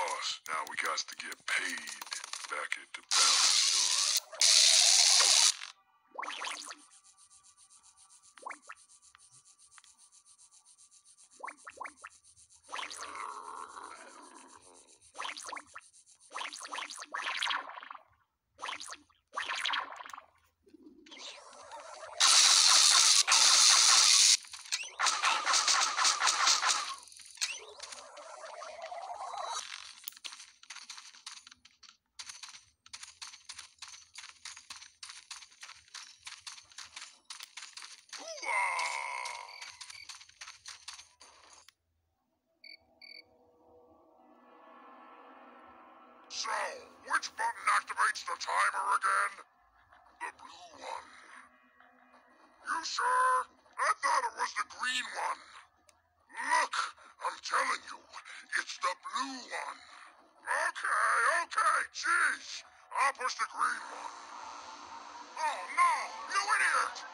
boss. Now we got to get paid back at the bounce. Timer again? The blue one. You sure? I thought it was the green one. Look, I'm telling you, it's the blue one. Okay, okay, jeez. I'll push the green one. Oh no, you idiot!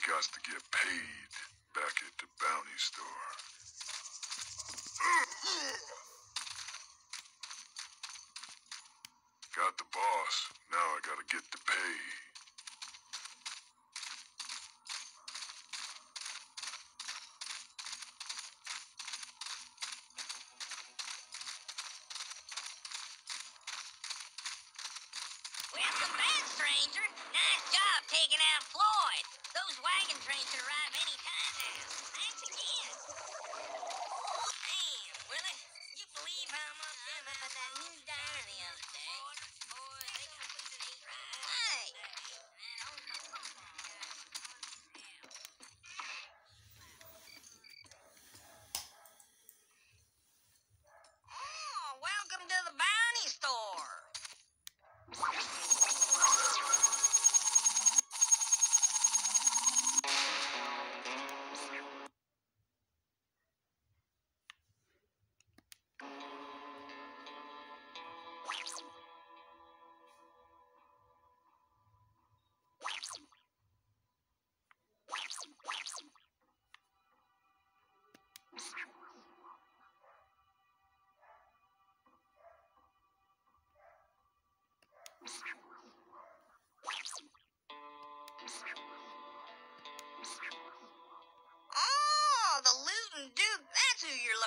We got to get paid back at the bounty store.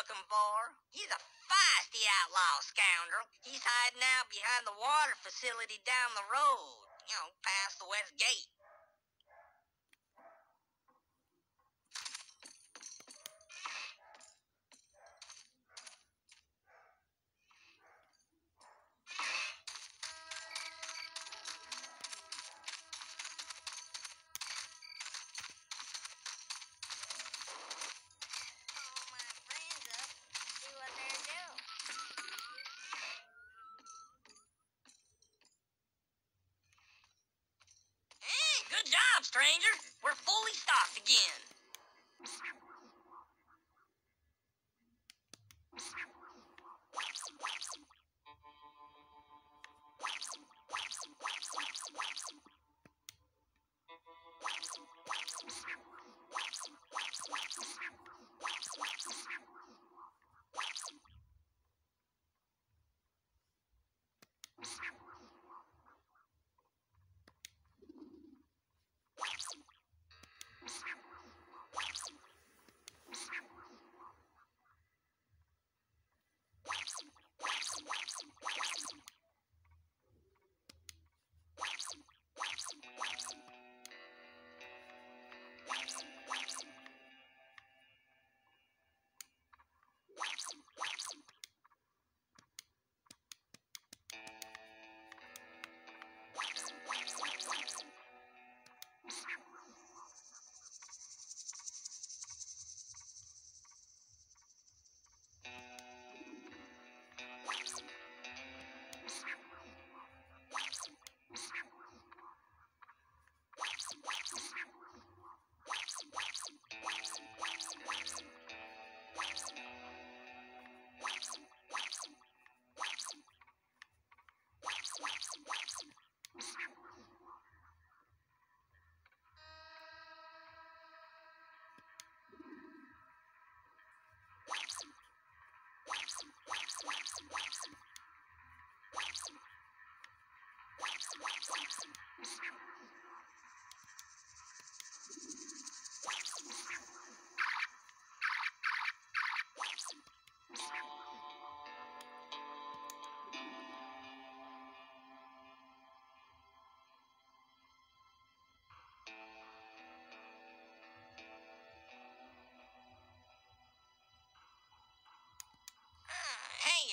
Looking for. He's a feisty outlaw scoundrel. He's hiding out behind the water facility down the road, you know, past the west gate. Uh,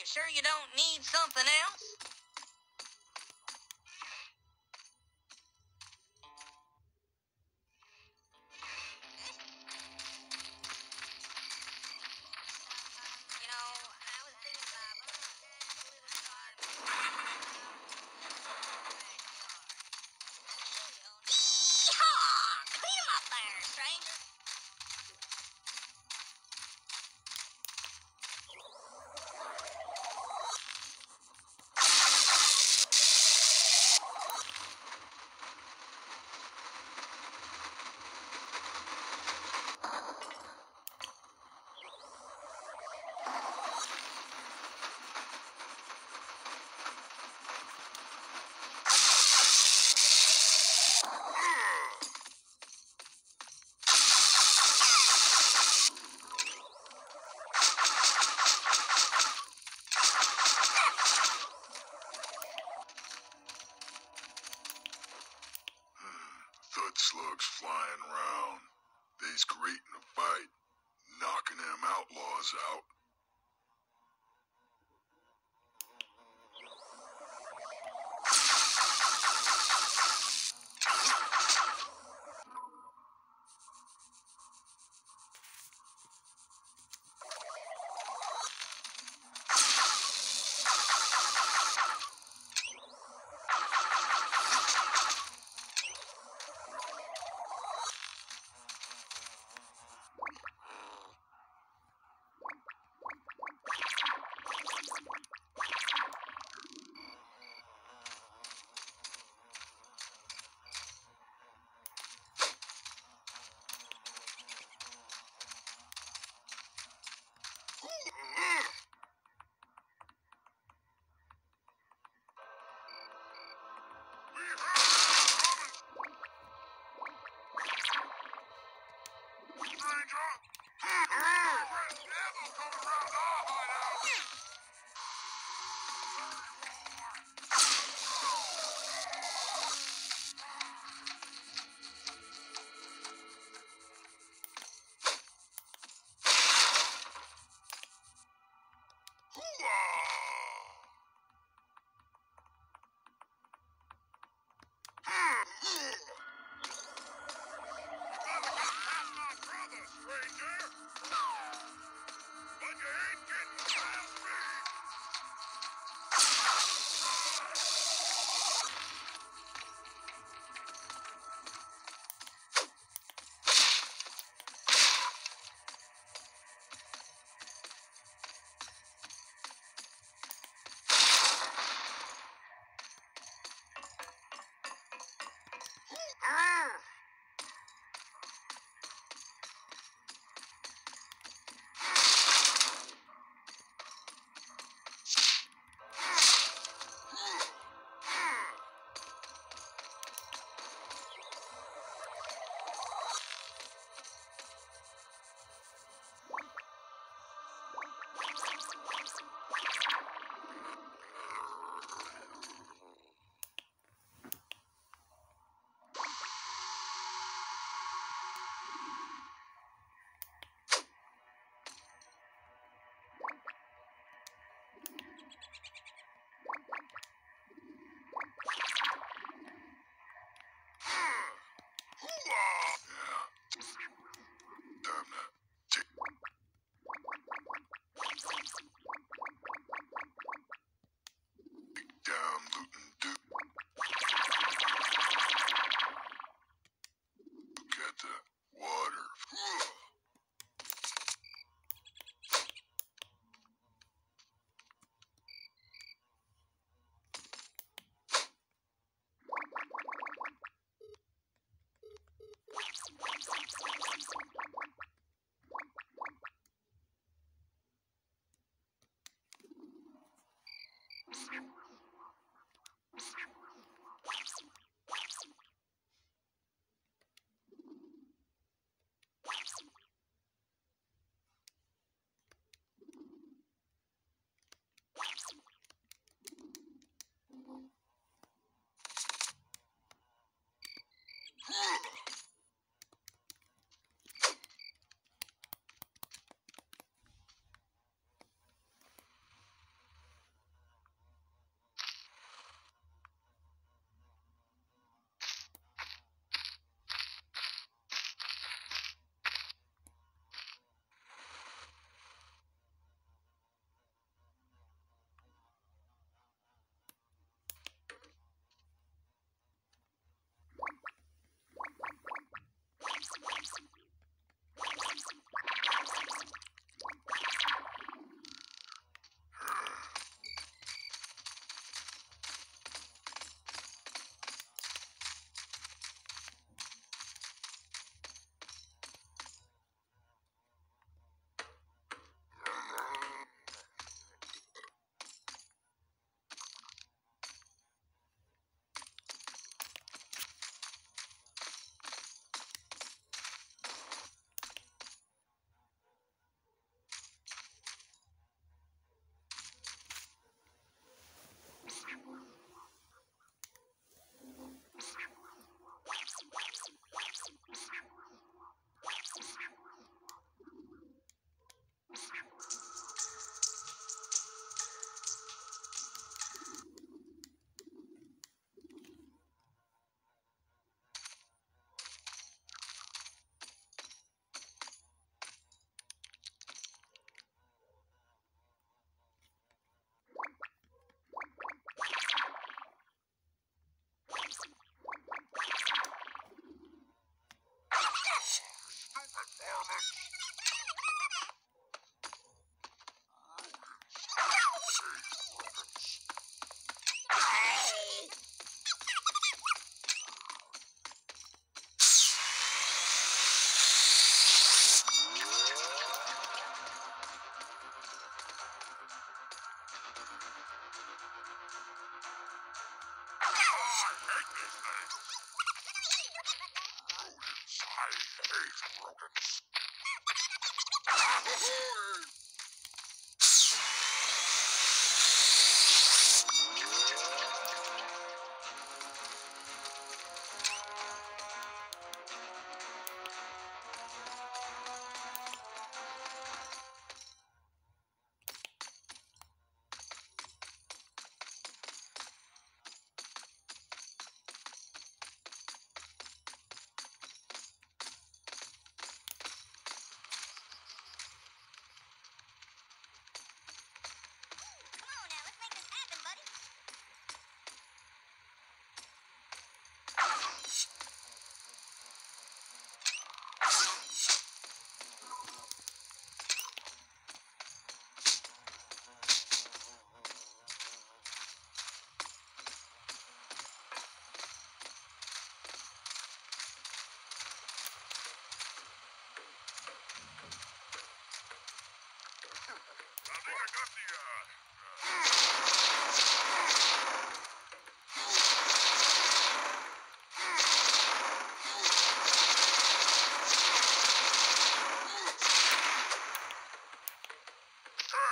sure you don't need something else?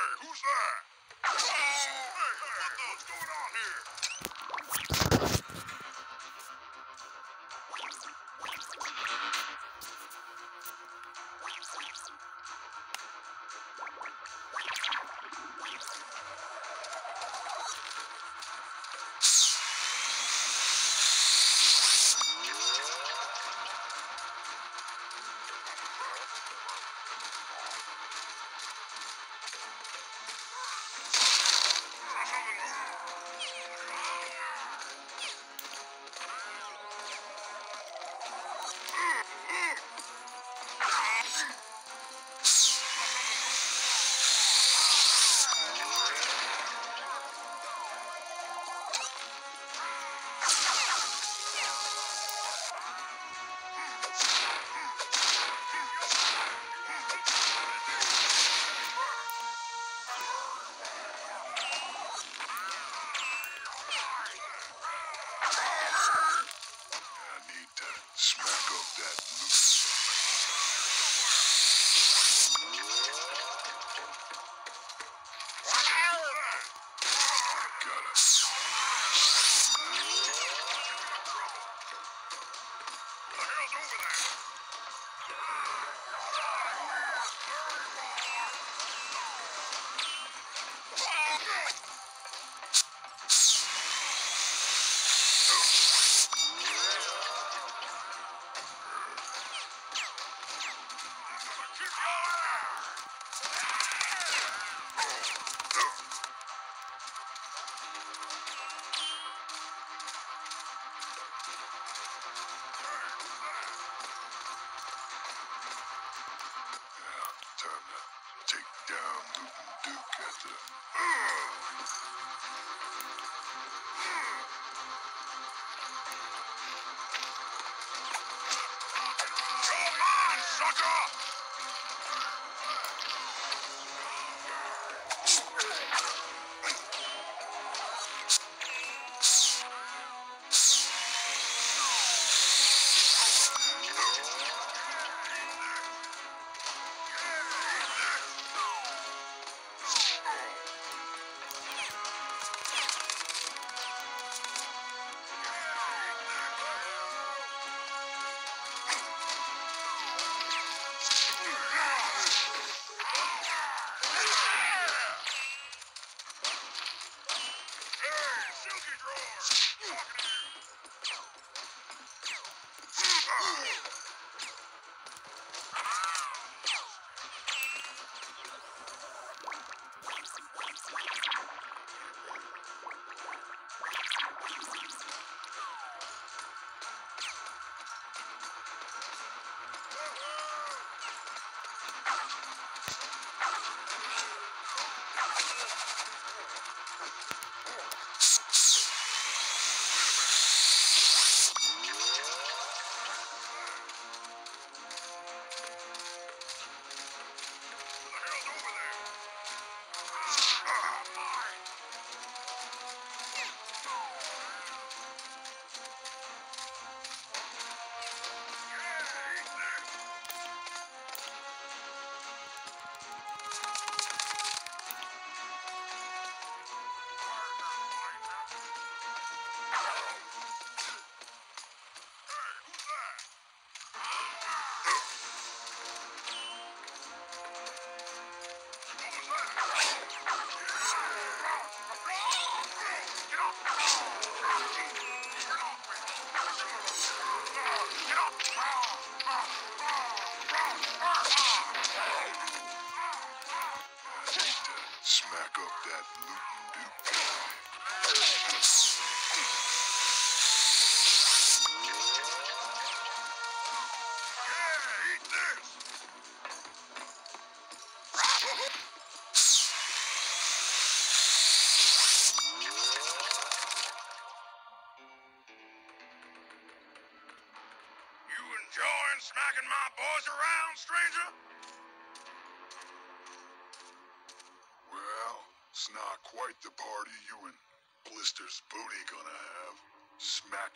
Hey, who's that? Oh, hey, what the, what's going on?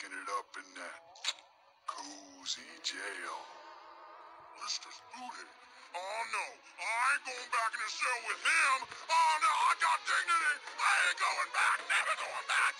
Kicking it up in that cozy jail. Mr. Booty. Oh no, I ain't going back in the cell with him. Oh no, I got dignity. I ain't going back. Never going back.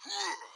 Huh?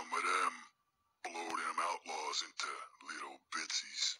of them. Blow them outlaws into little bitsies.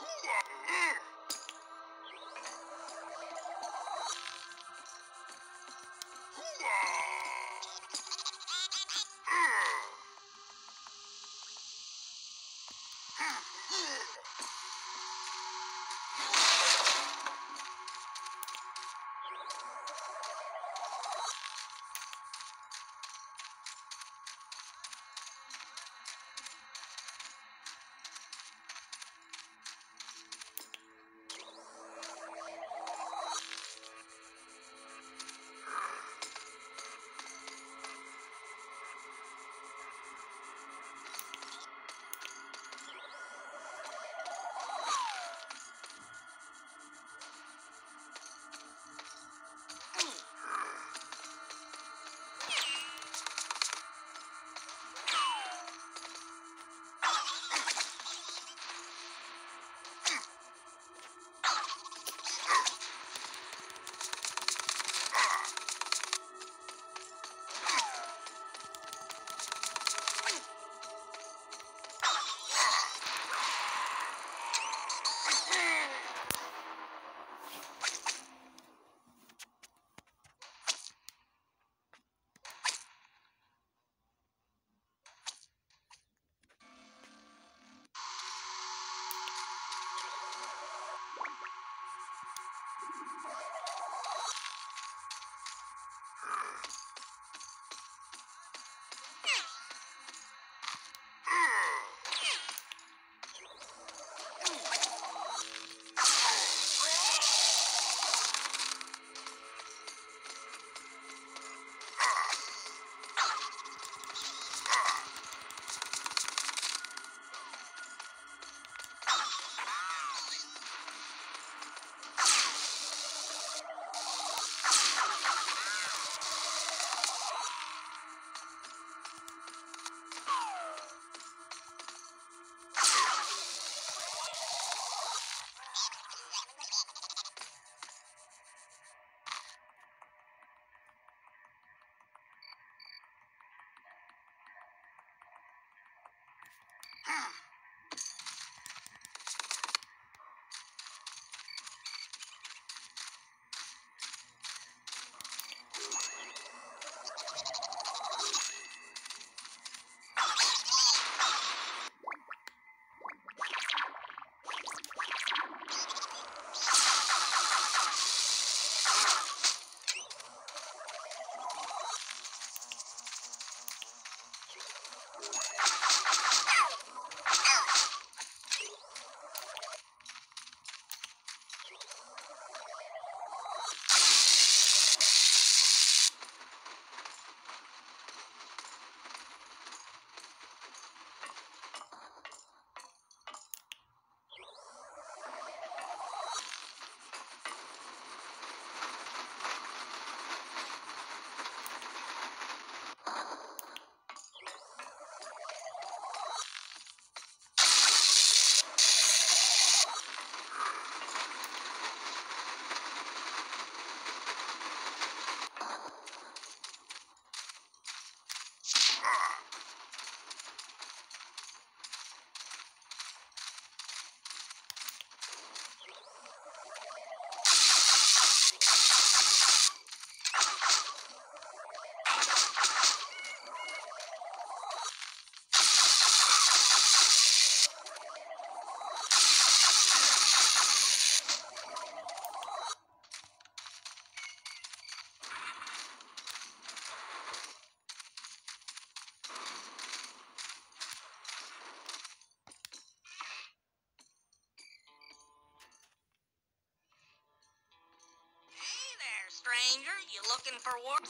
Hoo-ah! Stranger. You looking for work?